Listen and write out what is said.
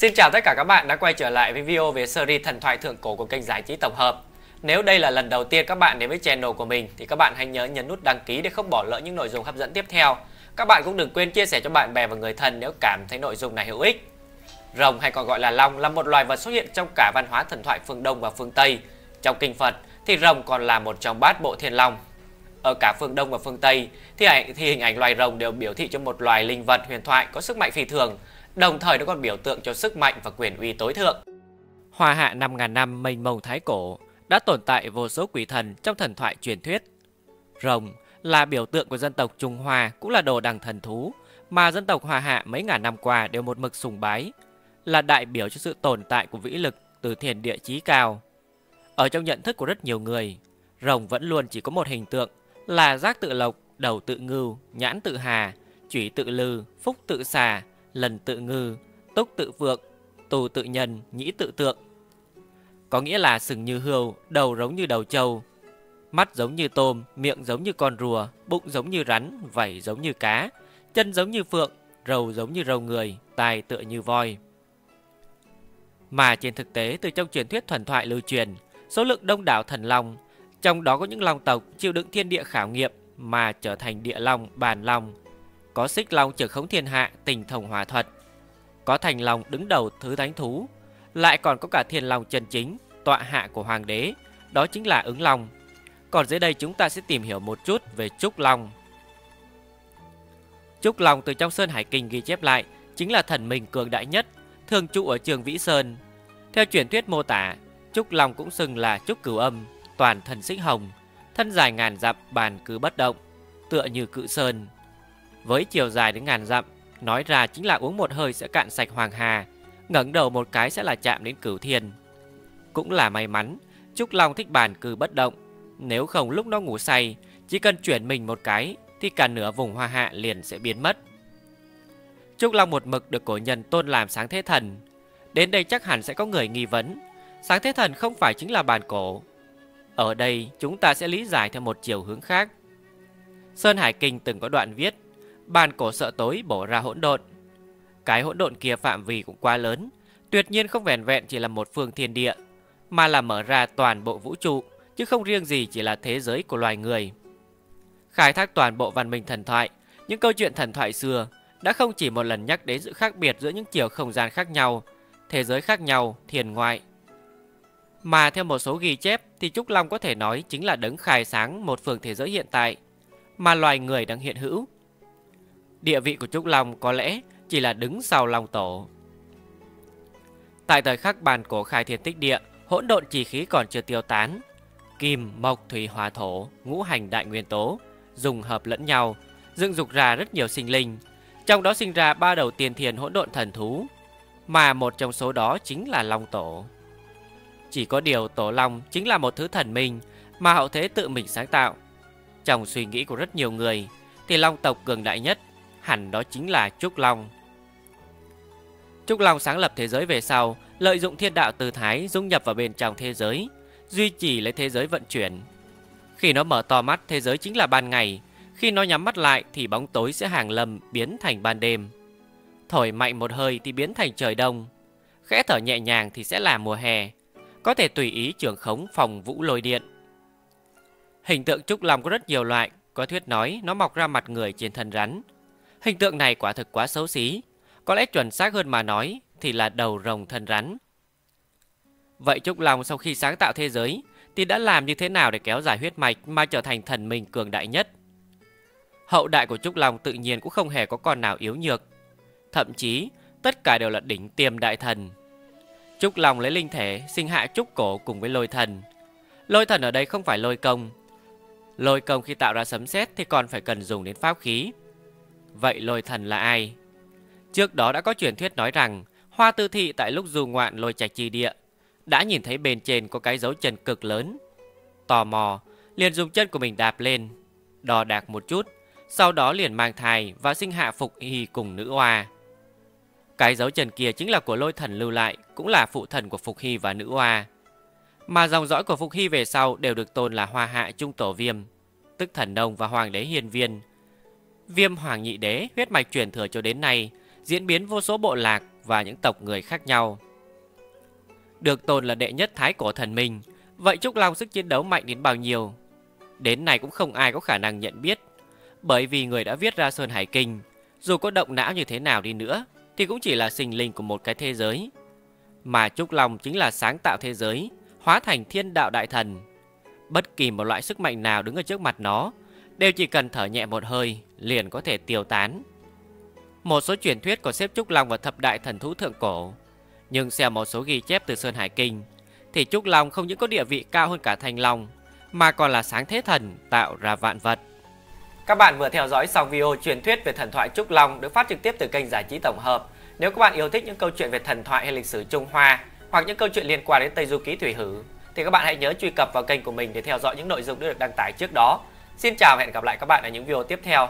Xin chào tất cả các bạn đã quay trở lại với video về series thần thoại thượng cổ của kênh giải trí tổng hợp. Nếu đây là lần đầu tiên các bạn đến với channel của mình thì các bạn hãy nhớ nhấn nút đăng ký để không bỏ lỡ những nội dung hấp dẫn tiếp theo. Các bạn cũng đừng quên chia sẻ cho bạn bè và người thân nếu cảm thấy nội dung này hữu ích. Rồng hay còn gọi là long là một loài vật xuất hiện trong cả văn hóa thần thoại phương Đông và phương Tây. Trong kinh Phật thì rồng còn là một trong bát bộ thiên long. Ở cả phương Đông và phương Tây thì, thì hình ảnh loài rồng đều biểu thị cho một loài linh vật huyền thoại có sức mạnh phi thường đồng thời nó còn biểu tượng cho sức mạnh và quyền uy tối thượng. Hoa hạ 5.000 năm mênh mông thái cổ đã tồn tại vô số quỷ thần trong thần thoại truyền thuyết. Rồng là biểu tượng của dân tộc Trung Hoa cũng là đồ đằng thần thú mà dân tộc Hoa hạ mấy ngàn năm qua đều một mực sùng bái, là đại biểu cho sự tồn tại của vĩ lực từ thiền địa chí cao. Ở trong nhận thức của rất nhiều người, rồng vẫn luôn chỉ có một hình tượng là giác tự lộc, đầu tự ngưu, nhãn tự hà, chủy tự lư, phúc tự xà, lần tự ngư, túc tự vượng, tù tự nhân, nhĩ tự tượng. Có nghĩa là sừng như hươu, đầu giống như đầu trâu, mắt giống như tôm, miệng giống như con rùa, bụng giống như rắn, vảy giống như cá, chân giống như phượng, râu giống như râu người, tai tựa như voi. Mà trên thực tế từ trong truyền thuyết thuần thoại lưu truyền, số lượng đông đảo thần long, trong đó có những long tộc chịu đựng thiên địa khảo nghiệm mà trở thành địa long, bàn long, có xích long trưởng khống thiên hạ, tình thông hòa thuật Có thành long đứng đầu thứ thánh thú, Lại còn có cả thiên long chân chính, Tọa hạ của hoàng đế, Đó chính là ứng long. Còn dưới đây chúng ta sẽ tìm hiểu một chút về Trúc Long. Trúc Long từ trong Sơn Hải Kinh ghi chép lại, Chính là thần mình cường đại nhất, Thường trụ ở trường Vĩ Sơn. Theo truyền thuyết mô tả, Trúc Long cũng xưng là Trúc Cửu Âm, Toàn thần xích hồng, Thân dài ngàn dặm, bàn cứ bất động, Tựa như cự sơn với chiều dài đến ngàn dặm, nói ra chính là uống một hơi sẽ cạn sạch hoàng hà, ngẩng đầu một cái sẽ là chạm đến cửu thiên. Cũng là may mắn, Trúc Long thích bàn cư bất động, nếu không lúc nó ngủ say, chỉ cần chuyển mình một cái thì cả nửa vùng hoa hạ liền sẽ biến mất. Trúc Long một mực được cổ nhân tôn làm sáng thế thần. Đến đây chắc hẳn sẽ có người nghi vấn, sáng thế thần không phải chính là bàn cổ. Ở đây chúng ta sẽ lý giải theo một chiều hướng khác. Sơn Hải Kinh từng có đoạn viết Bàn cổ sợ tối bổ ra hỗn độn. Cái hỗn độn kia phạm vi cũng quá lớn, tuyệt nhiên không vẻn vẹn chỉ là một phương thiên địa, mà là mở ra toàn bộ vũ trụ, chứ không riêng gì chỉ là thế giới của loài người. Khai thác toàn bộ văn minh thần thoại, những câu chuyện thần thoại xưa đã không chỉ một lần nhắc đến sự khác biệt giữa những chiều không gian khác nhau, thế giới khác nhau, thiền ngoại. Mà theo một số ghi chép thì Trúc Long có thể nói chính là đấng khai sáng một phương thế giới hiện tại, mà loài người đang hiện hữu Địa vị của Trúc Long có lẽ chỉ là đứng sau Long Tổ. Tại thời khắc bàn cổ khai thiên tích địa, hỗn độn chỉ khí còn chưa tiêu tán. Kim, mộc, thủy, hỏa, thổ, ngũ hành đại nguyên tố, dùng hợp lẫn nhau, dựng dục ra rất nhiều sinh linh. Trong đó sinh ra ba đầu tiên thiền hỗn độn thần thú, mà một trong số đó chính là Long Tổ. Chỉ có điều Tổ Long chính là một thứ thần minh mà hậu thế tự mình sáng tạo. Trong suy nghĩ của rất nhiều người, thì Long tộc cường đại nhất hẳn đó chính là Trúc Long. Trúc Long sáng lập thế giới về sau, lợi dụng thiên đạo từ thái dung nhập vào bên trong thế giới, duy trì lấy thế giới vận chuyển. Khi nó mở to mắt, thế giới chính là ban ngày, khi nó nhắm mắt lại thì bóng tối sẽ hàng lâm biến thành ban đêm. Thổi mạnh một hơi thì biến thành trời đông, khẽ thở nhẹ nhàng thì sẽ là mùa hè, có thể tùy ý trưởng khống phòng vũ lôi điện. Hình tượng Trúc Long có rất nhiều loại, có thuyết nói nó mọc ra mặt người trên thân rắn, Hình tượng này quả thực quá xấu xí, có lẽ chuẩn xác hơn mà nói thì là đầu rồng thân rắn. Vậy Trúc Long sau khi sáng tạo thế giới thì đã làm như thế nào để kéo dài huyết mạch mà trở thành thần minh cường đại nhất? Hậu đại của Trúc Long tự nhiên cũng không hề có con nào yếu nhược. Thậm chí, tất cả đều là đỉnh tiềm đại thần. Trúc Long lấy linh thể sinh hạ Trúc Cổ cùng với lôi thần. Lôi thần ở đây không phải lôi công. Lôi công khi tạo ra sấm sét thì còn phải cần dùng đến pháp khí. Vậy lôi thần là ai? Trước đó đã có truyền thuyết nói rằng Hoa Tư Thị tại lúc du ngoạn lôi trạch chi địa đã nhìn thấy bên trên có cái dấu chân cực lớn. Tò mò, liền dùng chân của mình đạp lên, đo đạc một chút, sau đó liền mang thai và sinh hạ Phục Hy cùng nữ hoa. Cái dấu chân kia chính là của lôi thần lưu lại, cũng là phụ thần của Phục Hy và nữ hoa. Mà dòng dõi của Phục Hy về sau đều được tôn là Hoa Hạ Trung Tổ Viêm, tức thần nông và Hoàng đế Hiền Viên, Viêm Hoàng Nhị Đế huyết mạch truyền thừa cho đến nay, diễn biến vô số bộ lạc và những tộc người khác nhau. Được tôn là đệ nhất thái cổ thần minh, vậy Trúc Long sức chiến đấu mạnh đến bao nhiêu? Đến nay cũng không ai có khả năng nhận biết, bởi vì người đã viết ra Sơn Hải Kinh, dù có động não như thế nào đi nữa, thì cũng chỉ là sinh linh của một cái thế giới. Mà Trúc Long chính là sáng tạo thế giới, hóa thành thiên đạo đại thần. Bất kỳ một loại sức mạnh nào đứng ở trước mặt nó, đều chỉ cần thở nhẹ một hơi, liền có thể tiêu tán. Một số truyền thuyết của xếp Trúc Long vào thập đại thần thú thượng cổ, nhưng xem một số ghi chép từ Sơn Hải Kinh, thì Trúc Long không những có địa vị cao hơn cả Thanh Long, mà còn là sáng thế thần tạo ra vạn vật. Các bạn vừa theo dõi xong video truyền thuyết về thần thoại Trúc Long được phát trực tiếp từ kênh Giải trí Tổng hợp. Nếu các bạn yêu thích những câu chuyện về thần thoại hay lịch sử Trung Hoa hoặc những câu chuyện liên quan đến Tây Du Ký Thủy Hử thì các bạn hãy nhớ truy cập vào kênh của mình để theo dõi những nội dung đã được đăng tải trước đó. Xin chào và hẹn gặp lại các bạn ở những video tiếp theo.